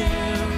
still